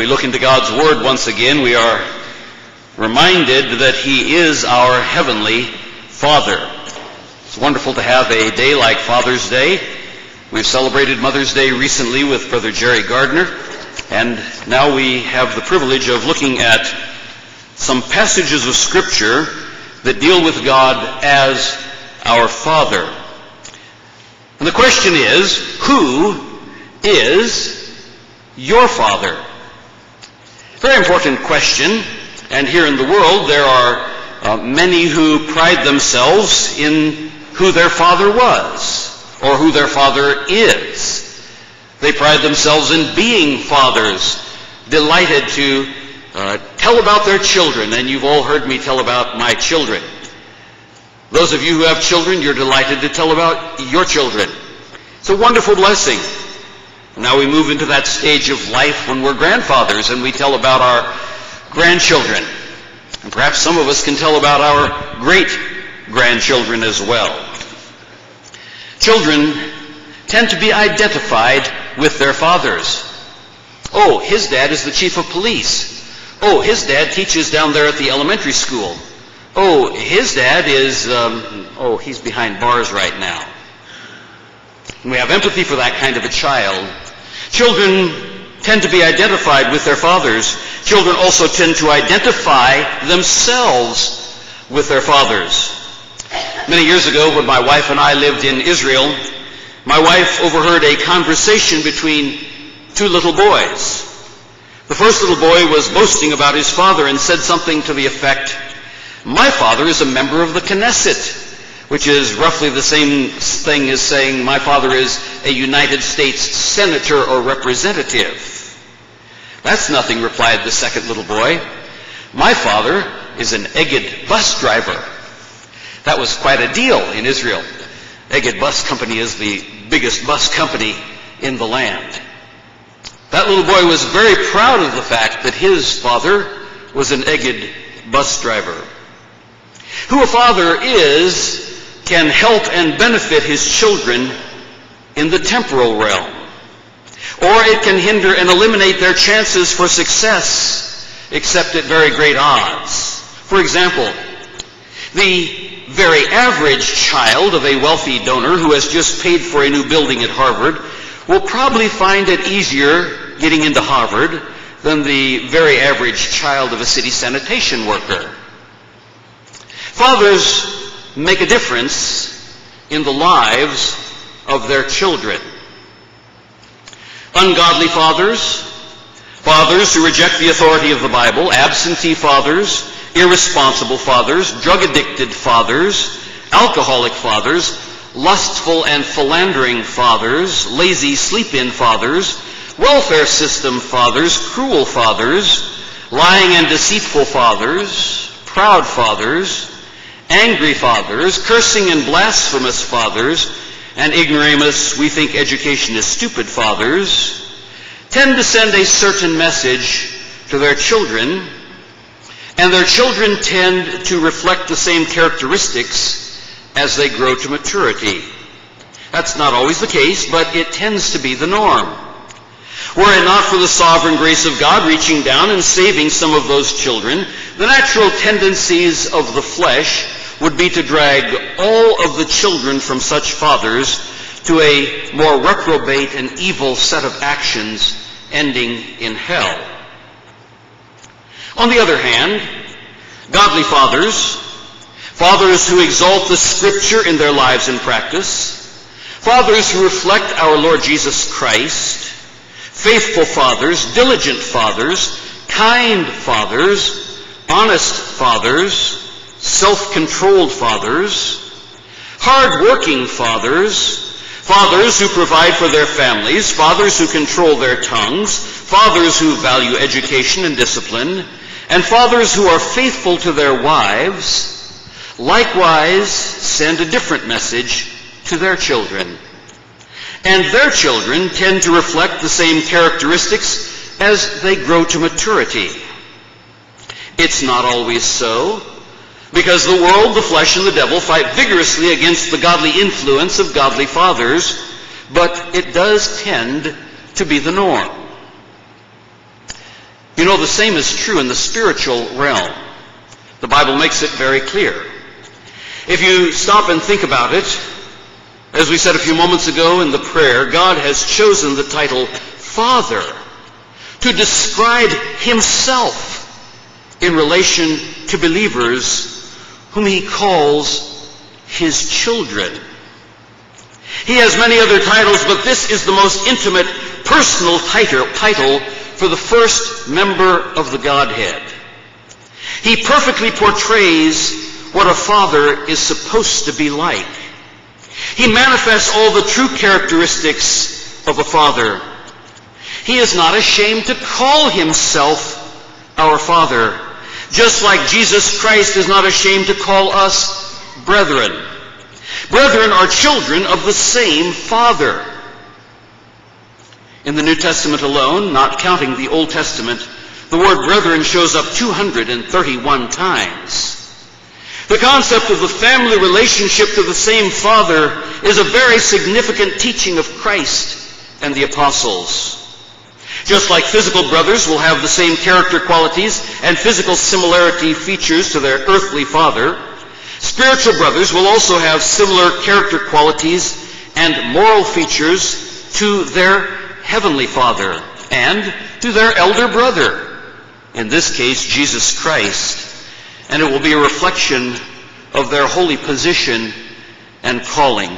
we look into God's Word once again, we are reminded that He is our Heavenly Father. It's wonderful to have a day like Father's Day. We've celebrated Mother's Day recently with Brother Jerry Gardner, and now we have the privilege of looking at some passages of Scripture that deal with God as our Father. And the question is, who is your Father? Very important question. And here in the world, there are uh, many who pride themselves in who their father was or who their father is. They pride themselves in being fathers, delighted to uh, tell about their children. And you've all heard me tell about my children. Those of you who have children, you're delighted to tell about your children. It's a wonderful blessing. Now we move into that stage of life when we're grandfathers and we tell about our grandchildren. And perhaps some of us can tell about our great grandchildren as well. Children tend to be identified with their fathers. Oh, his dad is the chief of police. Oh, his dad teaches down there at the elementary school. Oh, his dad is, um, oh, he's behind bars right now. We have empathy for that kind of a child. Children tend to be identified with their fathers. Children also tend to identify themselves with their fathers. Many years ago, when my wife and I lived in Israel, my wife overheard a conversation between two little boys. The first little boy was boasting about his father and said something to the effect, My father is a member of the Knesset which is roughly the same thing as saying my father is a United States senator or representative. That's nothing, replied the second little boy. My father is an Egged bus driver. That was quite a deal in Israel. Egged Bus Company is the biggest bus company in the land. That little boy was very proud of the fact that his father was an Egged bus driver. Who a father is can help and benefit his children in the temporal realm. Or it can hinder and eliminate their chances for success, except at very great odds. For example, the very average child of a wealthy donor who has just paid for a new building at Harvard will probably find it easier getting into Harvard than the very average child of a city sanitation worker. Fathers make a difference in the lives of their children. Ungodly fathers, fathers who reject the authority of the Bible, absentee fathers, irresponsible fathers, drug addicted fathers, alcoholic fathers, lustful and philandering fathers, lazy sleep in fathers, welfare system fathers, cruel fathers, lying and deceitful fathers, proud fathers, angry fathers, cursing and blasphemous fathers, and ignoramus, we think education is stupid fathers, tend to send a certain message to their children, and their children tend to reflect the same characteristics as they grow to maturity. That's not always the case, but it tends to be the norm. Were it not for the sovereign grace of God reaching down and saving some of those children, the natural tendencies of the flesh would be to drag all of the children from such fathers to a more reprobate and evil set of actions ending in hell. On the other hand, godly fathers, fathers who exalt the scripture in their lives and practice, fathers who reflect our Lord Jesus Christ, faithful fathers, diligent fathers, kind fathers, honest fathers, self-controlled fathers, hard-working fathers, fathers who provide for their families, fathers who control their tongues, fathers who value education and discipline, and fathers who are faithful to their wives, likewise send a different message to their children. And their children tend to reflect the same characteristics as they grow to maturity. It's not always so. Because the world, the flesh, and the devil fight vigorously against the godly influence of godly fathers, but it does tend to be the norm. You know, the same is true in the spiritual realm. The Bible makes it very clear. If you stop and think about it, as we said a few moments ago in the prayer, God has chosen the title Father to describe himself in relation to believers whom he calls his children. He has many other titles, but this is the most intimate, personal title, for the first member of the Godhead. He perfectly portrays what a father is supposed to be like. He manifests all the true characteristics of a father. He is not ashamed to call himself our Father, just like Jesus Christ is not ashamed to call us brethren. Brethren are children of the same Father. In the New Testament alone, not counting the Old Testament, the word brethren shows up 231 times. The concept of the family relationship to the same Father is a very significant teaching of Christ and the apostles. Just like physical brothers will have the same character qualities and physical similarity features to their earthly father, spiritual brothers will also have similar character qualities and moral features to their heavenly father and to their elder brother, in this case, Jesus Christ and it will be a reflection of their holy position and calling.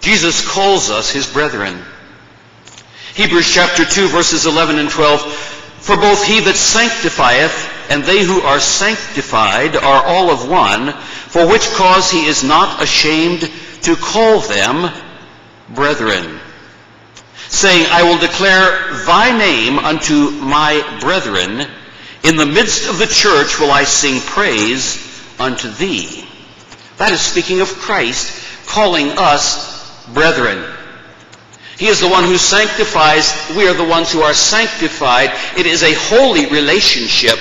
Jesus calls us his brethren. Hebrews chapter 2 verses 11 and 12, For both he that sanctifieth and they who are sanctified are all of one, for which cause he is not ashamed to call them brethren, saying, I will declare thy name unto my brethren. In the midst of the church will I sing praise unto thee. That is speaking of Christ calling us brethren. He is the one who sanctifies. We are the ones who are sanctified. It is a holy relationship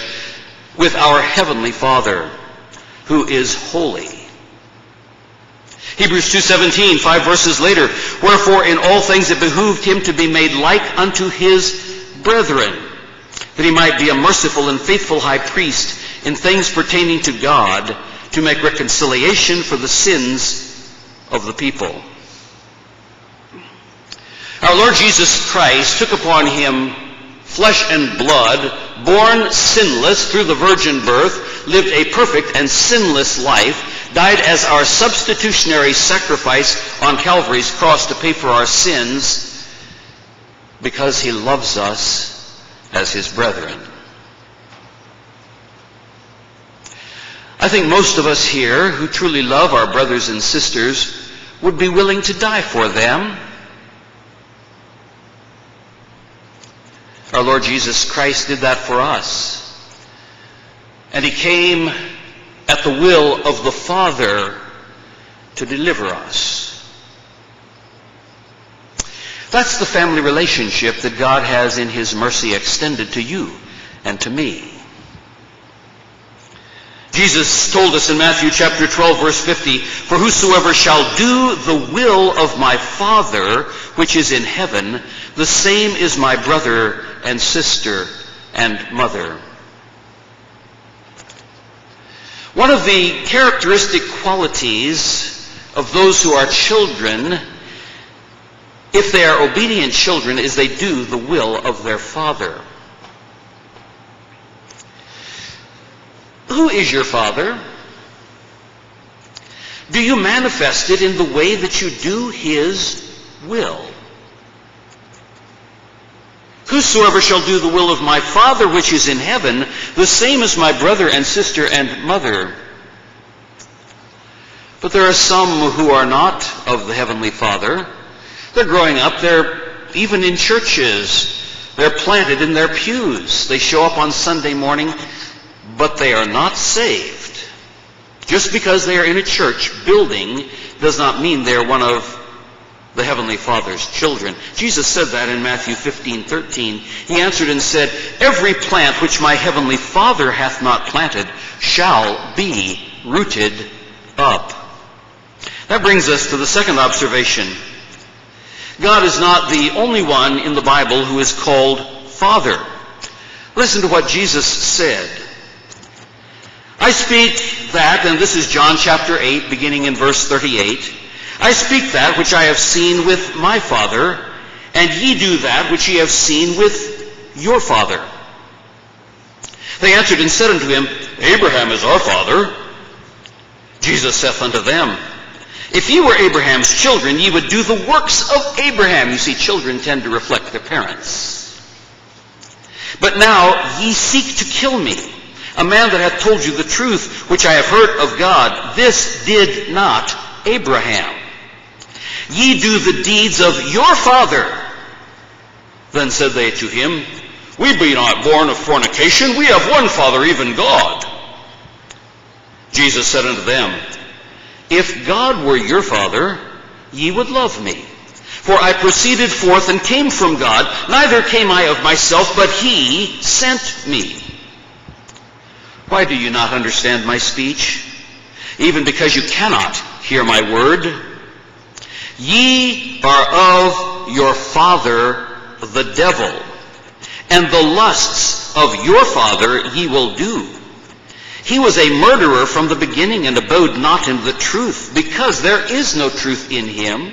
with our Heavenly Father, who is holy. Hebrews 2.17, five verses later, Wherefore in all things it behooved him to be made like unto his brethren that he might be a merciful and faithful high priest in things pertaining to God to make reconciliation for the sins of the people. Our Lord Jesus Christ took upon him flesh and blood, born sinless through the virgin birth, lived a perfect and sinless life, died as our substitutionary sacrifice on Calvary's cross to pay for our sins because he loves us as his brethren. I think most of us here who truly love our brothers and sisters would be willing to die for them. Our Lord Jesus Christ did that for us. And he came at the will of the Father to deliver us. That's the family relationship that God has in His mercy extended to you and to me. Jesus told us in Matthew chapter 12 verse 50, For whosoever shall do the will of my Father which is in heaven, the same is my brother and sister and mother. One of the characteristic qualities of those who are children if they are obedient children, is they do the will of their father. Who is your father? Do you manifest it in the way that you do his will? Whosoever shall do the will of my Father which is in heaven, the same is my brother and sister and mother. But there are some who are not of the heavenly Father. They're growing up. They're even in churches. They're planted in their pews. They show up on Sunday morning, but they are not saved. Just because they are in a church building does not mean they're one of the Heavenly Father's children. Jesus said that in Matthew 15, 13. He answered and said, Every plant which my Heavenly Father hath not planted shall be rooted up. That brings us to the second observation. God is not the only one in the Bible who is called Father. Listen to what Jesus said. I speak that, and this is John chapter 8, beginning in verse 38. I speak that which I have seen with my Father, and ye do that which ye have seen with your father. They answered and said unto him, Abraham is our father. Jesus saith unto them, If ye were Abraham's children, ye would do the works of Abraham. You see, children tend to reflect their parents. But now ye seek to kill me, a man that hath told you the truth, which I have heard of God. This did not Abraham. Ye do the deeds of your father. Then said they to him, We be not born of fornication. We have one Father, even God. Jesus said unto them, If God were your Father, ye would love me. For I proceeded forth and came from God, neither came I of myself, but he sent me. Why do you not understand my speech? Even because you cannot hear my word? Ye are of your father the devil, and the lusts of your father ye will do. He was a murderer from the beginning and abode not in the truth, because there is no truth in him.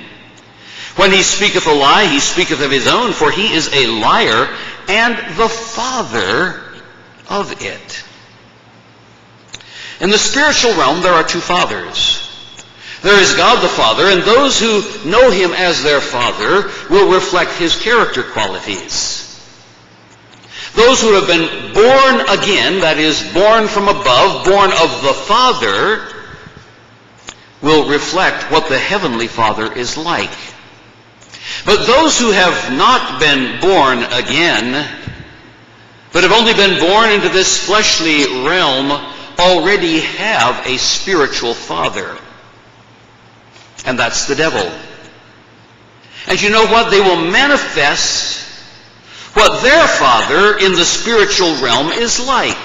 When he speaketh a lie, he speaketh of his own, for he is a liar and the father of it. In the spiritual realm, there are two fathers. There is God the Father, and those who know him as their Father will reflect his character qualities. Those who have been born again, that is, born from above, born of the Father, will reflect what the Heavenly Father is like. But those who have not been born again, but have only been born into this fleshly realm, already have a spiritual father and that's the devil. And you know what? They will manifest what their father in the spiritual realm is like.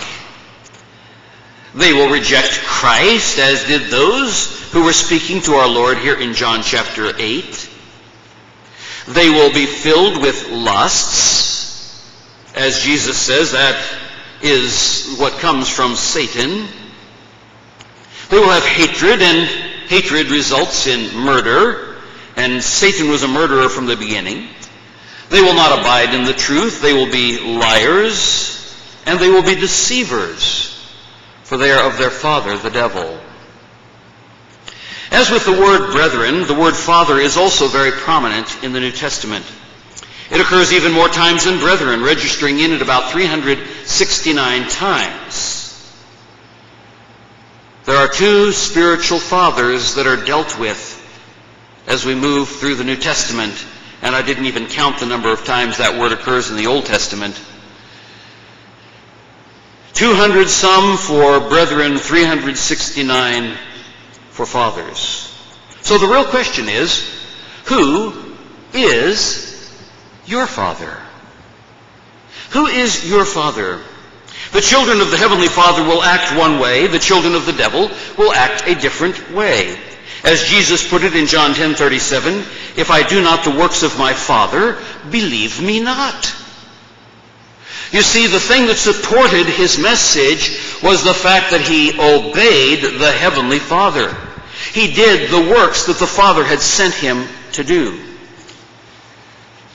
They will reject Christ, as did those who were speaking to our Lord here in John chapter 8. They will be filled with lusts, as Jesus says, that is what comes from Satan. They will have hatred and hatred results in murder, and Satan was a murderer from the beginning. They will not abide in the truth. They will be liars, and they will be deceivers, for they are of their father, the devil. As with the word brethren, the word father is also very prominent in the New Testament. It occurs even more times than brethren, registering in it about 369 times. There are two spiritual fathers that are dealt with as we move through the New Testament, and I didn't even count the number of times that word occurs in the Old Testament. 200 some for brethren, 369 for fathers. So the real question is, who is your father? Who is your father? The children of the Heavenly Father will act one way. The children of the devil will act a different way. As Jesus put it in John 10:37, if I do not the works of my Father, believe me not. You see, the thing that supported his message was the fact that he obeyed the Heavenly Father. He did the works that the Father had sent him to do.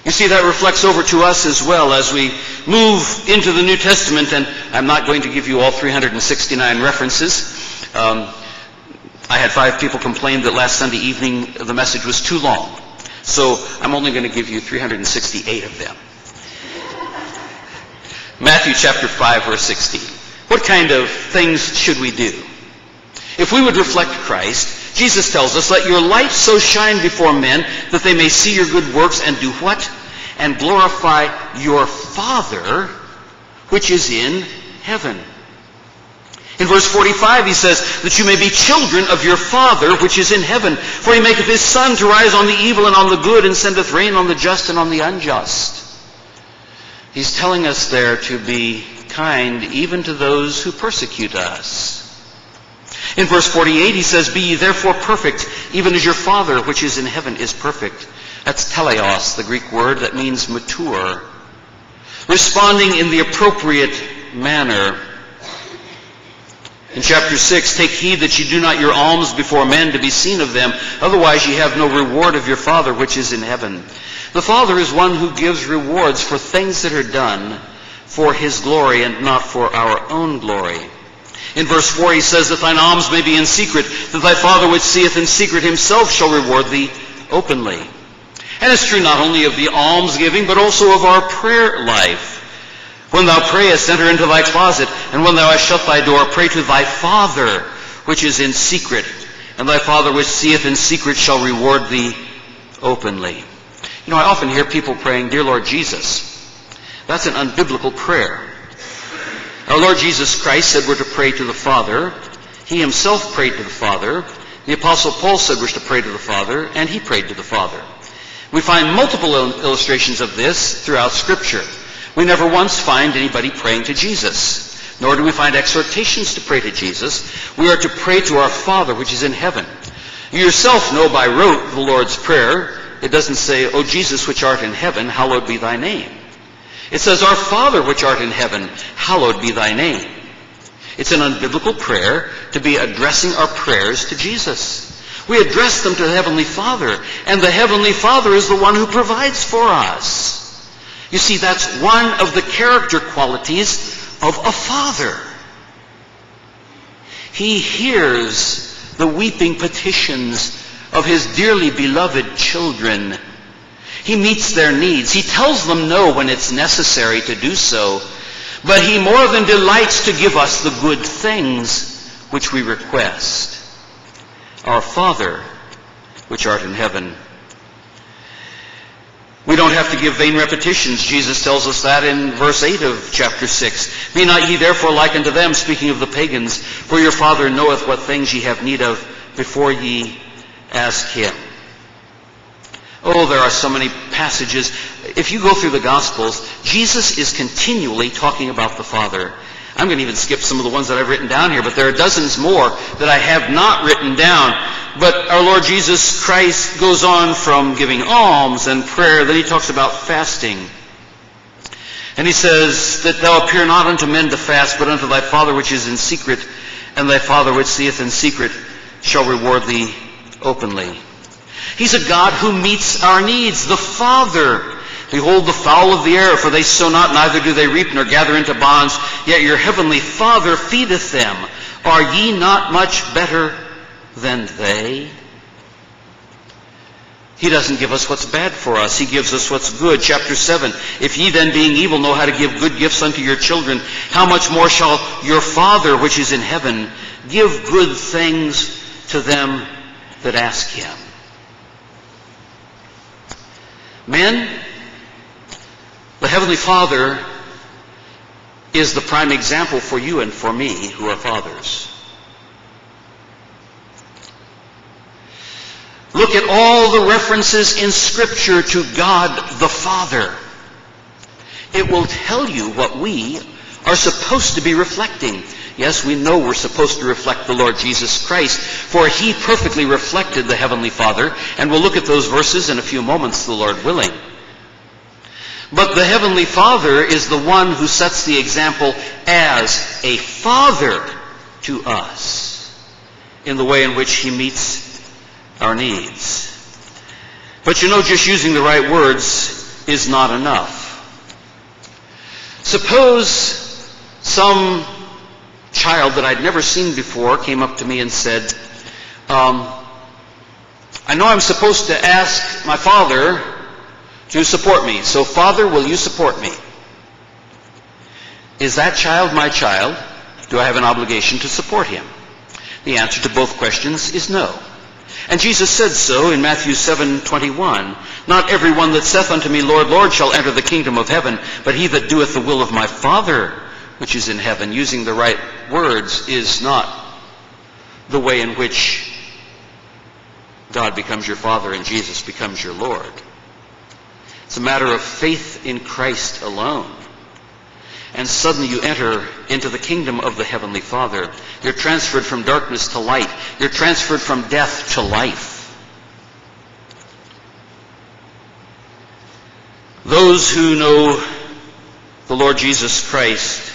You see, that reflects over to us as well as we move into the New Testament, and I'm not going to give you all 369 references. Um, I had five people complain that last Sunday evening the message was too long. So I'm only going to give you 368 of them. Matthew chapter 5, verse 16. What kind of things should we do? If we would reflect Christ, Jesus tells us, let your light so shine before men that they may see your good works and do what? And glorify your Father which is in heaven. In verse 45 he says, that you may be children of your Father which is in heaven. For he maketh his sun to rise on the evil and on the good, and sendeth rain on the just and on the unjust. He's telling us there to be kind even to those who persecute us. In verse 48 he says, Be ye therefore perfect, even as your Father which is in heaven is perfect. That's teleos, the Greek word that means mature. Responding in the appropriate manner. In chapter 6, take heed that ye do not your alms before men to be seen of them, otherwise ye have no reward of your Father which is in heaven. The Father is one who gives rewards for things that are done for his glory and not for our own glory. In verse 4 he says that thine alms may be in secret, that thy Father which seeth in secret himself shall reward thee openly. And it's true not only of the almsgiving, but also of our prayer life. When thou prayest, enter into thy closet, and when thou hast shut thy door, pray to thy Father which is in secret, and thy Father which seeth in secret shall reward thee openly. You know, I often hear people praying, Dear Lord Jesus. That's an unbiblical prayer. Our Lord Jesus Christ said we're to pray to the Father. He himself prayed to the Father. The Apostle Paul said we're to pray to the Father, and he prayed to the Father. We find multiple illustrations of this throughout Scripture. We never once find anybody praying to Jesus, nor do we find exhortations to pray to Jesus. We are to pray to our Father which is in heaven. You yourself know by rote the Lord's Prayer. It doesn't say, O Jesus which art in heaven, hallowed be thy name. It says, Our Father which art in heaven, hallowed be thy name. It's an unbiblical prayer to be addressing our prayers to Jesus. We address them to the Heavenly Father, and the Heavenly Father is the one who provides for us. You see, that's one of the character qualities of a father. He hears the weeping petitions of his dearly beloved children. He meets their needs. He tells them no when it's necessary to do so. But he more than delights to give us the good things which we request. Our Father, which art in heaven, we don't have to give vain repetitions. Jesus tells us that in verse 8 of chapter 6. Be not ye therefore like unto them, speaking of the pagans, for your Father knoweth what things ye have need of before ye ask him. Oh, there are so many passages. If you go through the Gospels, Jesus is continually talking about the Father. I'm going to even skip some of the ones that I've written down here, but there are dozens more that I have not written down. But our Lord Jesus Christ goes on from giving alms and prayer, then he talks about fasting. And he says that thou appear not unto men to fast, but unto thy Father which is in secret, and thy Father which seeth in secret shall reward thee openly. He's a God who meets our needs. The Father Behold the fowl of the air, for they sow not, neither do they reap, nor gather into bonds, yet your heavenly Father feedeth them. Are ye not much better than they? He doesn't give us what's bad for us. He gives us what's good. Chapter 7. If ye then being evil know how to give good gifts unto your children, how much more shall your Father which is in heaven give good things to them that ask him? Men, the Heavenly Father is the prime example for you and for me who are fathers. Look at all the references in Scripture to God the Father. It will tell you what we are supposed to be reflecting. Yes, we know we're supposed to reflect the Lord Jesus Christ, for He perfectly reflected the Heavenly Father, and we'll look at those verses in a few moments, the Lord willing. But the Heavenly Father is the one who sets the example as a father to us in the way in which he meets our needs. But you know, just using the right words is not enough. Suppose some child that I'd never seen before came up to me and said, um, I know I'm supposed to ask my father to support me. So, Father, will you support me? Is that child my child? Do I have an obligation to support him? The answer to both questions is no. And Jesus said so in Matthew 7:21. Not every one that saith unto me, Lord, Lord, shall enter the kingdom of heaven, but he that doeth the will of my Father which is in heaven. Using the right words is not the way in which God becomes your Father and Jesus becomes your Lord. It's a matter of faith in Christ alone. And suddenly you enter into the kingdom of the Heavenly Father. You're transferred from darkness to light. You're transferred from death to life. Those who know the Lord Jesus Christ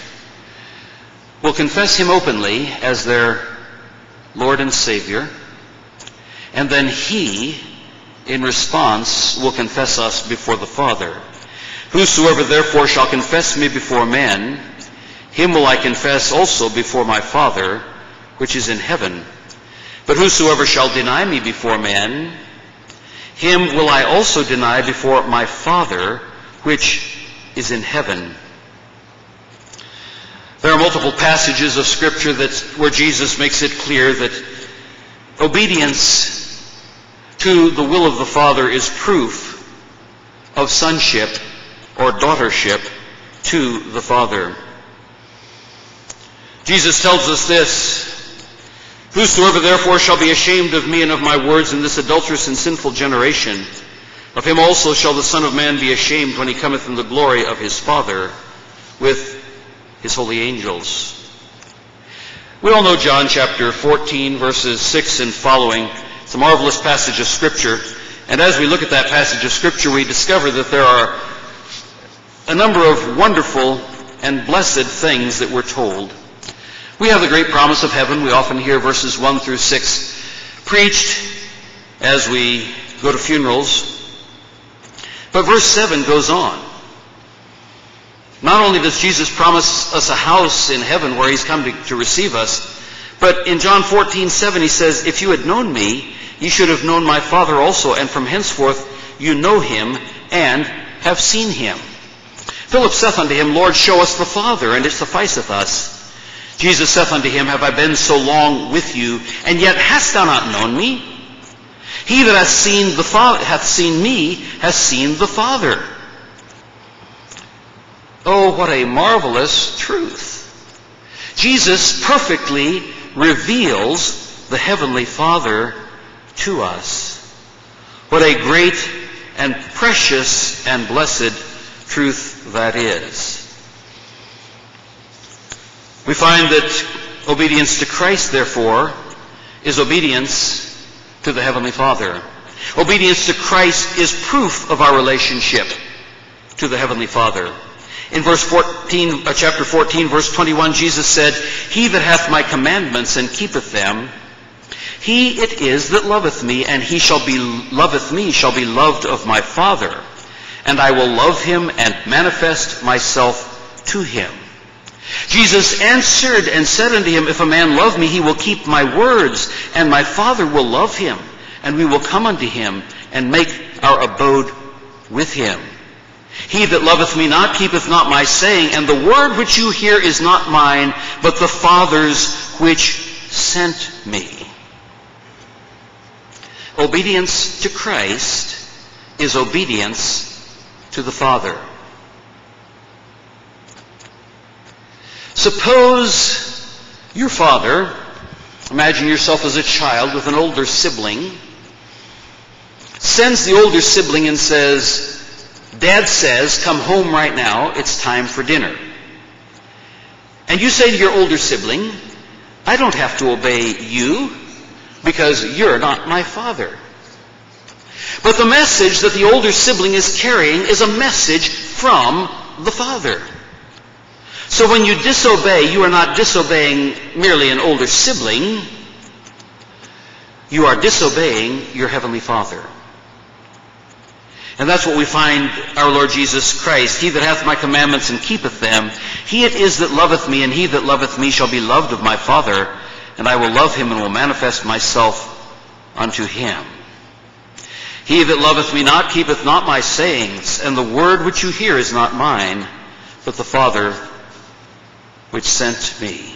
will confess Him openly as their Lord and Savior, and then He, in response, will confess us before the Father. Whosoever therefore shall confess me before men, him will I confess also before my Father, which is in heaven. But whosoever shall deny me before men, him will I also deny before my Father, which is in heaven. There are multiple passages of Scripture that, where Jesus makes it clear that obedience to the will of the Father is proof of sonship or daughtership to the Father. Jesus tells us this, Whosoever therefore shall be ashamed of me and of my words in this adulterous and sinful generation, of him also shall the Son of Man be ashamed when he cometh in the glory of his Father with his holy angels. We all know John chapter 14, verses 6 and following. It's a marvelous passage of Scripture. And as we look at that passage of Scripture, we discover that there are a number of wonderful and blessed things that we're told. We have the great promise of heaven. We often hear verses 1 through 6 preached as we go to funerals. But verse 7 goes on. Not only does Jesus promise us a house in heaven where he's come to, to receive us, but in John 14, 7 he says, If you had known me, you should have known my Father also, and from henceforth you know him and have seen him. Philip saith unto him, Lord, show us the Father, and it sufficeth us. Jesus saith unto him, Have I been so long with you, and yet hast thou not known me? He that hath seen the Father, hath seen me, has seen the Father. Oh, what a marvelous truth. Jesus perfectly reveals the Heavenly Father to us. What a great and precious and blessed truth that is. We find that obedience to Christ, therefore, is obedience to the Heavenly Father. Obedience to Christ is proof of our relationship to the Heavenly Father. In verse 14, uh, chapter 14, verse 21, Jesus said, He that hath my commandments and keepeth them, he it is that loveth me, and he shall be loveth me, shall be loved of my Father and I will love him and manifest myself to him. Jesus answered and said unto him, If a man love me, he will keep my words, and my Father will love him, and we will come unto him and make our abode with him. He that loveth me not keepeth not my saying, and the word which you hear is not mine, but the Father's which sent me. Obedience to Christ is obedience to the Father. Suppose your father, imagine yourself as a child with an older sibling, sends the older sibling and says, Dad says, come home right now, it's time for dinner. And you say to your older sibling, I don't have to obey you because you're not my father. But the message that the older sibling is carrying is a message from the father. So when you disobey, you are not disobeying merely an older sibling. You are disobeying your heavenly father. And that's what we find our Lord Jesus Christ. He that hath my commandments and keepeth them, he it is that loveth me, and he that loveth me shall be loved of my Father, and I will love him and will manifest myself unto him. He that loveth me not keepeth not my sayings, and the word which you hear is not mine, but the Father which sent me.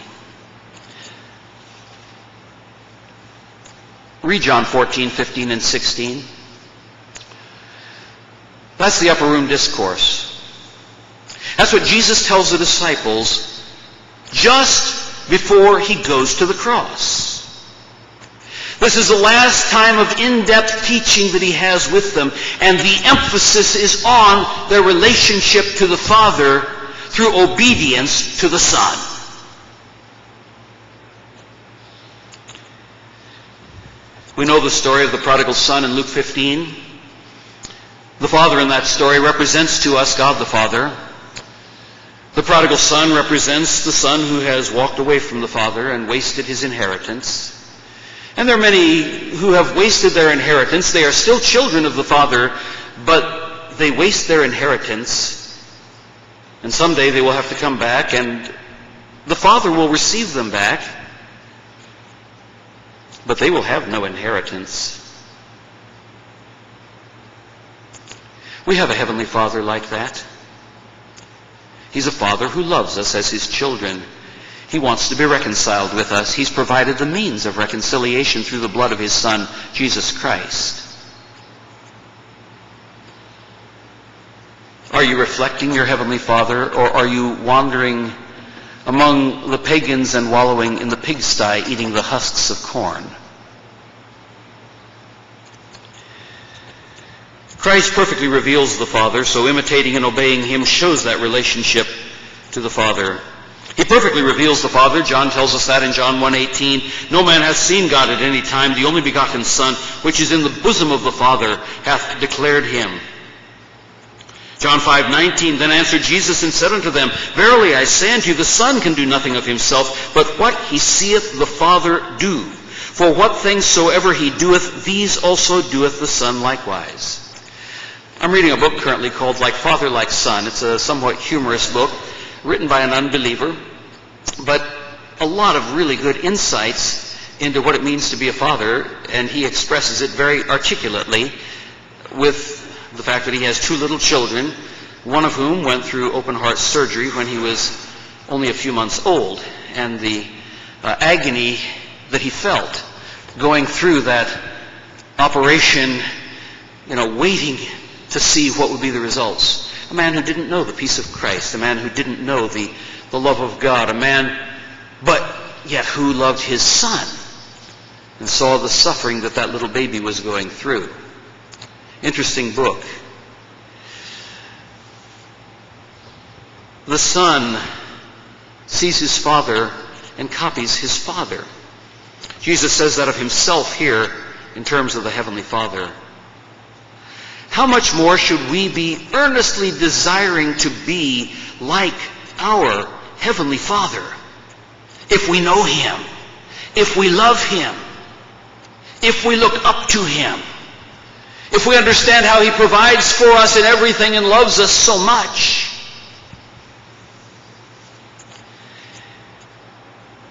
Read John 14, 15, and 16. That's the upper room discourse. That's what Jesus tells the disciples just before he goes to the cross. This is the last time of in-depth teaching that he has with them, and the emphasis is on their relationship to the Father through obedience to the Son. We know the story of the prodigal son in Luke 15. The father in that story represents to us God the Father. The prodigal son represents the son who has walked away from the father and wasted his inheritance. And there are many who have wasted their inheritance. They are still children of the Father, but they waste their inheritance. And someday they will have to come back, and the Father will receive them back, but they will have no inheritance. We have a Heavenly Father like that. He's a Father who loves us as His children. He wants to be reconciled with us. He's provided the means of reconciliation through the blood of His Son, Jesus Christ. Are you reflecting your Heavenly Father, or are you wandering among the pagans and wallowing in the pigsty eating the husks of corn? Christ perfectly reveals the Father, so imitating and obeying Him shows that relationship to the Father. He perfectly reveals the Father. John tells us that in John 1.18. No man hath seen God at any time. The only begotten Son, which is in the bosom of the Father, hath declared him. John 5:19 Then answered Jesus and said unto them, Verily I say unto you, the Son can do nothing of himself, but what he seeth the Father do. For what things soever he doeth, these also doeth the Son likewise. I'm reading a book currently called Like Father, Like Son. It's a somewhat humorous book written by an unbeliever, but a lot of really good insights into what it means to be a father, and he expresses it very articulately with the fact that he has two little children, one of whom went through open heart surgery when he was only a few months old, and the uh, agony that he felt going through that operation, you know, waiting to see what would be the results. A man who didn't know the peace of Christ, a man who didn't know the, the love of God, a man, but yet who loved his son and saw the suffering that that little baby was going through. Interesting book. The son sees his father and copies his father. Jesus says that of himself here in terms of the Heavenly Father how much more should we be earnestly desiring to be like our Heavenly Father if we know Him, if we love Him, if we look up to Him, if we understand how He provides for us in everything and loves us so much?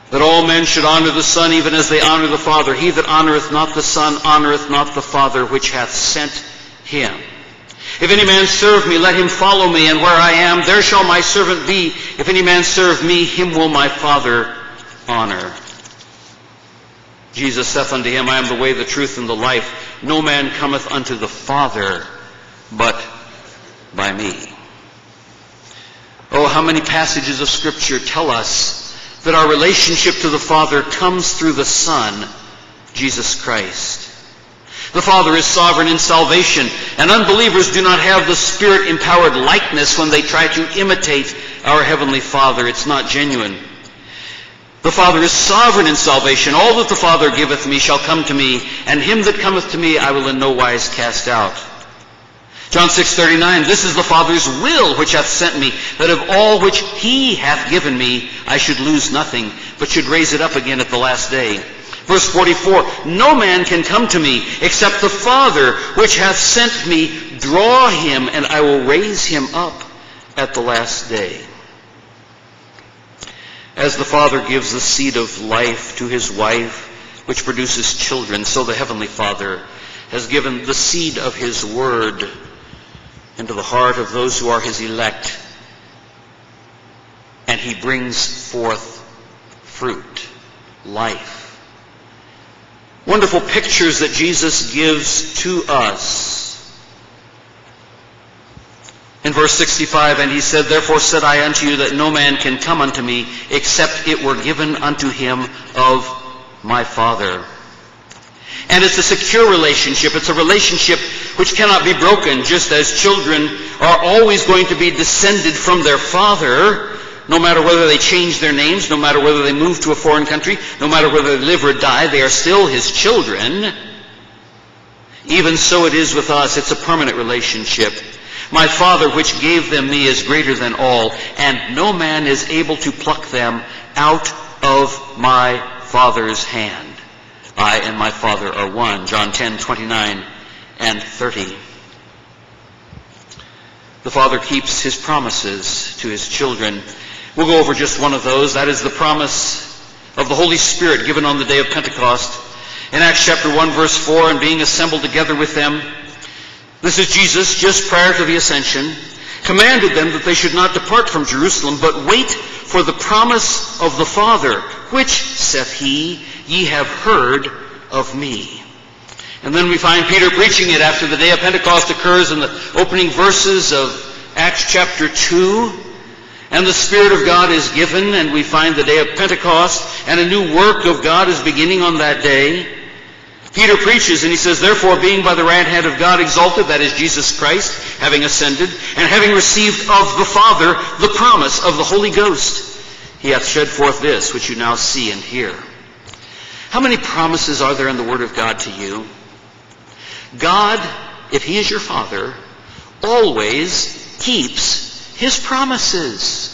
that all men should honor the Son even as they honor the Father. He that honoreth not the Son honoreth not the Father which hath sent him. If any man serve me, let him follow me, and where I am, there shall my servant be. If any man serve me, him will my Father honor. Jesus saith unto him, I am the way, the truth, and the life. No man cometh unto the Father but by me. Oh, how many passages of Scripture tell us that our relationship to the Father comes through the Son, Jesus Christ. The Father is sovereign in salvation, and unbelievers do not have the Spirit-empowered likeness when they try to imitate our Heavenly Father. It's not genuine. The Father is sovereign in salvation. All that the Father giveth me shall come to me, and him that cometh to me I will in no wise cast out. John 6:39 This is the Father's will which hath sent me that of all which he hath given me I should lose nothing but should raise it up again at the last day. Verse 44, No man can come to me except the Father which hath sent me draw him, and I will raise him up at the last day. As the Father gives the seed of life to his wife, which produces children, so the Heavenly Father has given the seed of his word into the heart of those who are his elect, and he brings forth fruit, life wonderful pictures that Jesus gives to us. In verse 65, and he said, Therefore said I unto you that no man can come unto me except it were given unto him of my Father. And it's a secure relationship. It's a relationship which cannot be broken, just as children are always going to be descended from their father, no matter whether they change their names, no matter whether they move to a foreign country, no matter whether they live or die, they are still his children. Even so it is with us. It's a permanent relationship. My Father which gave them me is greater than all, and no man is able to pluck them out of my Father's hand. I and my Father are one. John 10, 29 and 30. The Father keeps his promises to his children. We'll go over just one of those. That is the promise of the Holy Spirit given on the day of Pentecost. In Acts chapter 1 verse 4, and being assembled together with them, this is Jesus just prior to the ascension, commanded them that they should not depart from Jerusalem, but wait for the promise of the Father, which, saith he, ye have heard of me. And then we find Peter preaching it after the day of Pentecost occurs in the opening verses of Acts chapter 2. And the Spirit of God is given, and we find the day of Pentecost, and a new work of God is beginning on that day. Peter preaches and he says, Therefore, being by the right hand of God exalted, that is Jesus Christ, having ascended, and having received of the Father the promise of the Holy Ghost, he hath shed forth this, which you now see and hear. How many promises are there in the Word of God to you? God, if He is your Father, always keeps His promises.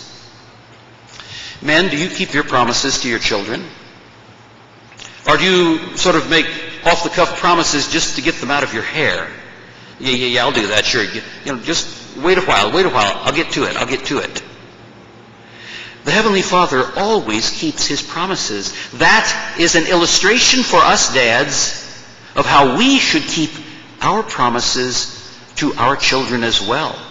Men, do you keep your promises to your children? Or do you sort of make off-the-cuff promises just to get them out of your hair? Yeah, yeah, yeah, I'll do that, sure. You, you know, just wait a while, wait a while. I'll get to it, I'll get to it. The Heavenly Father always keeps His promises. That is an illustration for us dads of how we should keep our promises to our children as well.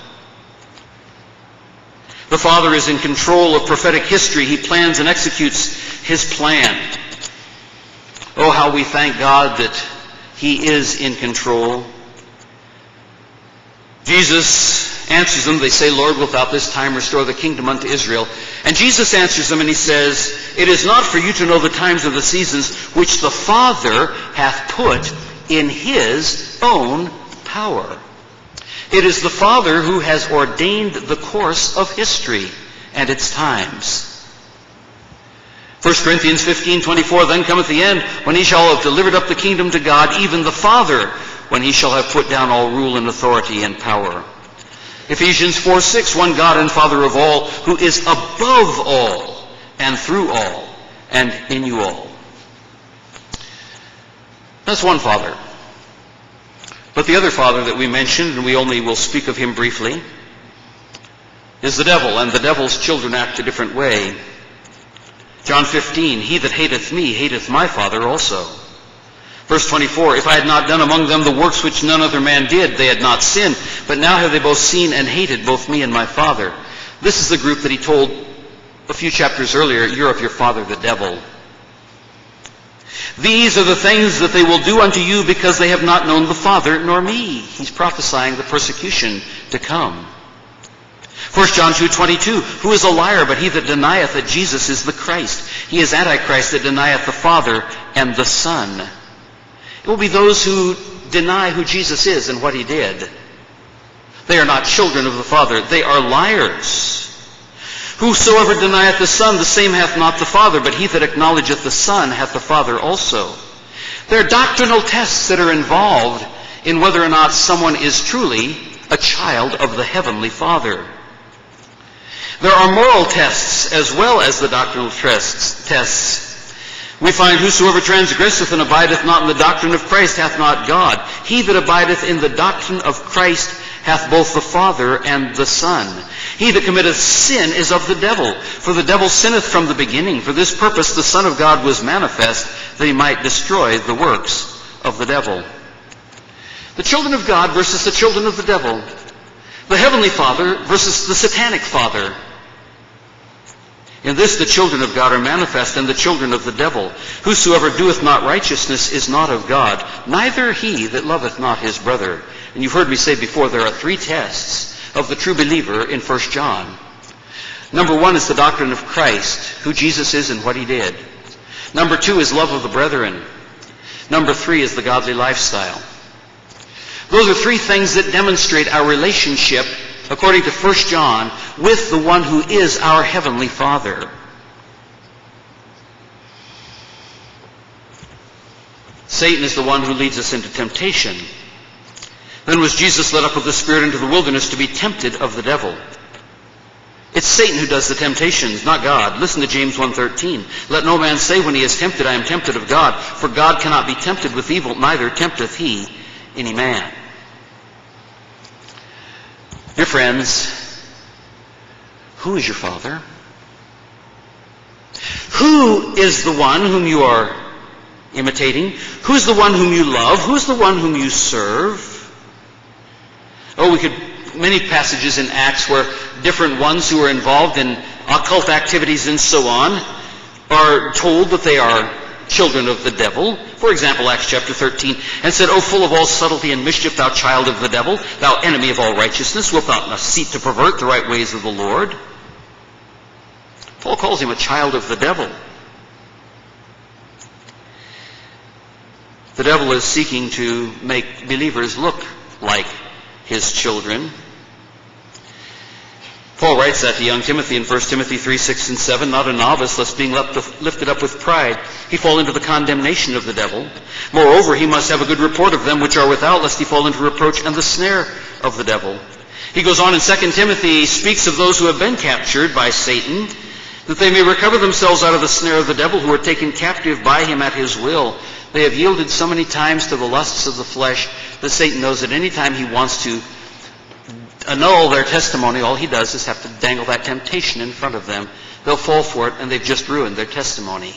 The Father is in control of prophetic history. He plans and executes His plan. Oh, how we thank God that He is in control. Jesus answers them. They say, Lord, wilt thou this time restore the kingdom unto Israel? And Jesus answers them and he says, It is not for you to know the times of the seasons which the Father hath put in his own power. It is the Father who has ordained the course of history and its times. 1 Corinthians 15, 24, then cometh the end, when he shall have delivered up the kingdom to God, even the Father, when he shall have put down all rule and authority and power. Ephesians 4, 6, one God and Father of all, who is above all, and through all, and in you all. That's one Father. But the other Father that we mentioned, and we only will speak of him briefly, is the devil, and the devil's children act a different way. John 15, he that hateth me hateth my Father also. Verse 24, if I had not done among them the works which none other man did, they had not sinned. But now have they both seen and hated both me and my Father. This is the group that he told a few chapters earlier, you're of your father the devil. These are the things that they will do unto you because they have not known the Father nor me. He's prophesying the persecution to come. 1 John 2.22, Who is a liar but he that denieth that Jesus is the Christ? He is Antichrist that denieth the Father and the Son. It will be those who deny who Jesus is and what he did. They are not children of the Father. They are liars. Whosoever denieth the Son, the same hath not the Father, but he that acknowledgeth the Son hath the Father also. There are doctrinal tests that are involved in whether or not someone is truly a child of the Heavenly Father. There are moral tests as well as the doctrinal tests. We find whosoever transgresseth and abideth not in the doctrine of Christ hath not God. He that abideth in the doctrine of Christ hath both the Father and the Son. He that committeth sin is of the devil, for the devil sinneth from the beginning. For this purpose the Son of God was manifest, that he might destroy the works of the devil. The children of God versus the children of the devil. The heavenly father versus the satanic father. In this the children of God are manifest, and the children of the devil. Whosoever doeth not righteousness is not of God, neither he that loveth not his brother. And you've heard me say before, there are three tests of the true believer in 1 John. Number one is the doctrine of Christ, who Jesus is and what he did. Number two is love of the brethren. Number three is the godly lifestyle. Those are three things that demonstrate our relationship, according to 1 John, with the one who is our Heavenly Father. Satan is the one who leads us into temptation. Then was Jesus led up with the Spirit into the wilderness to be tempted of the devil. It's Satan who does the temptations, not God. Listen to James 1.13. Let no man say when he is tempted, I am tempted of God. For God cannot be tempted with evil, neither tempteth he any man. Dear friends, who is your Father? Who is the one whom you are imitating? Who's the one whom you love? Who's the one whom you serve? Oh, we could, many passages in Acts where different ones who are involved in occult activities and so on are told that they are children of the devil. For example, Acts chapter 13, and said, O full of all subtlety and mischief, thou child of the devil, thou enemy of all righteousness, wilt thou not seek to pervert the right ways of the Lord? Paul calls him a child of the devil. The devil is seeking to make believers look like his children. Paul writes that to young Timothy in 1 Timothy 3, 6, and 7, not a novice, lest being lifted up with pride, he fall into the condemnation of the devil. Moreover, he must have a good report of them which are without, lest he fall into reproach and the snare of the devil. He goes on in 2 Timothy, he speaks of those who have been captured by Satan, that they may recover themselves out of the snare of the devil, who are taken captive by him at his will. They have yielded so many times to the lusts of the flesh that Satan knows that any time he wants to annul their testimony, all he does is have to dangle that temptation in front of them. They'll fall for it, and they've just ruined their testimony.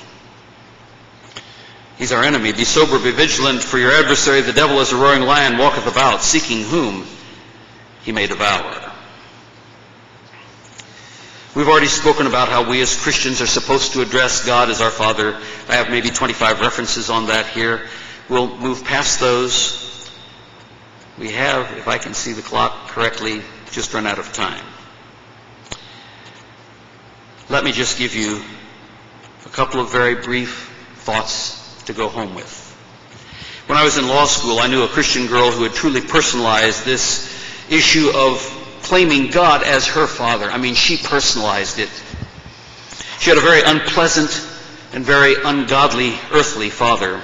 He's our enemy. Be sober, be vigilant, for your adversary, the devil, as a roaring lion, walketh about, seeking whom he may devour. We've already spoken about how we as Christians are supposed to address God as our Father. I have maybe 25 references on that here. We'll move past those. We have, if I can see the clock correctly, just run out of time. Let me just give you a couple of very brief thoughts to go home with. When I was in law school, I knew a Christian girl who had truly personalized this issue of claiming God as her father. I mean, she personalized it. She had a very unpleasant and very ungodly earthly father.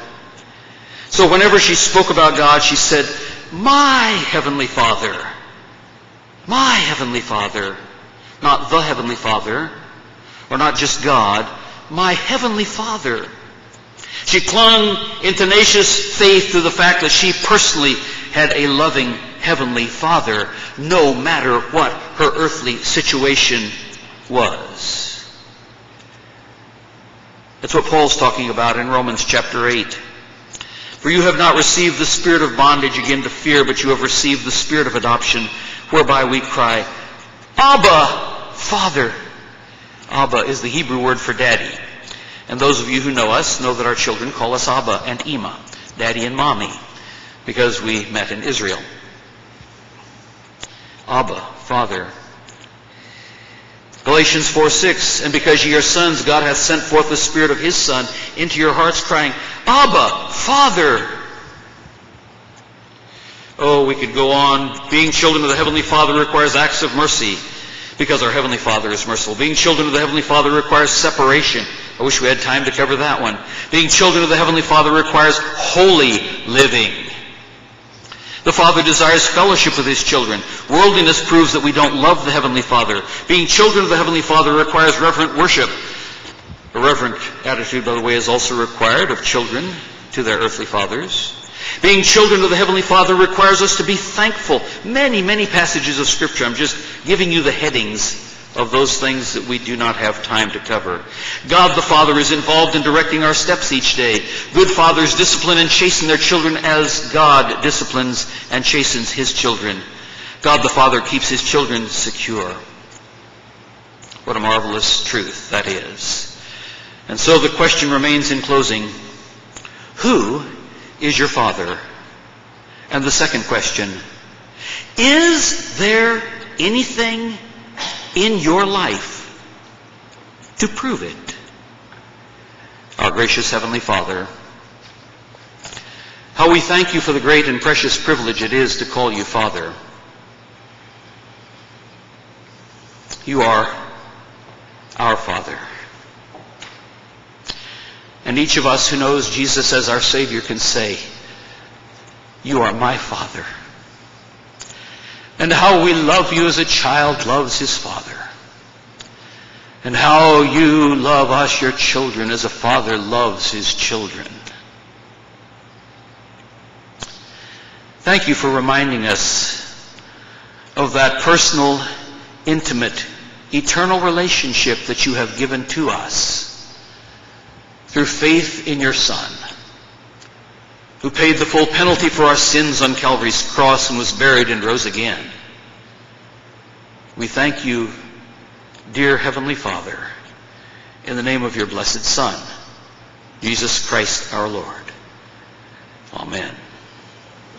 So whenever she spoke about God, she said, My Heavenly Father. My Heavenly Father. Not the Heavenly Father, or not just God, my Heavenly Father. She clung in tenacious faith to the fact that she personally had a loving Heavenly Father, no matter what her earthly situation was. That's what Paul's talking about in Romans chapter 8. For you have not received the spirit of bondage again to fear, but you have received the spirit of adoption, whereby we cry, Abba, Father. Abba is the Hebrew word for daddy. And those of you who know us know that our children call us Abba and Ima, daddy and mommy, because we met in Israel. Abba, Father. Galatians 4, 6, and because ye are sons, God hath sent forth the Spirit of His Son into your hearts, crying, Abba, Father. Oh, we could go on. Being children of the Heavenly Father requires acts of mercy because our Heavenly Father is merciful. Being children of the Heavenly Father requires separation. I wish we had time to cover that one. Being children of the Heavenly Father requires holy living. The Father desires fellowship with His children. Worldliness proves that we don't love the Heavenly Father. Being children of the Heavenly Father requires reverent worship. A reverent attitude, by the way, is also required of children to their earthly fathers. Being children of the Heavenly Father requires us to be thankful. Many, many passages of Scripture. I'm just giving you the headings of those things that we do not have time to cover. God the Father is involved in directing our steps each day. Good fathers discipline and chasten their children as God disciplines and chastens His children. God the Father keeps His children secure. What a marvelous truth that is. And so the question remains in closing, who is your Father? And the second question, is there anything in your life to prove it? Our gracious Heavenly Father, how we thank you for the great and precious privilege it is to call you Father. You are our Father. And each of us who knows Jesus as our Savior can say, You are my Father. And how we love you as a child loves his father. And how you love us, your children, as a father loves his children. Thank you for reminding us of that personal, intimate, eternal relationship that you have given to us through faith in your Son, who paid the full penalty for our sins on Calvary's cross and was buried and rose again. We thank you, dear Heavenly Father, in the name of your blessed Son, Jesus Christ our Lord. Amen.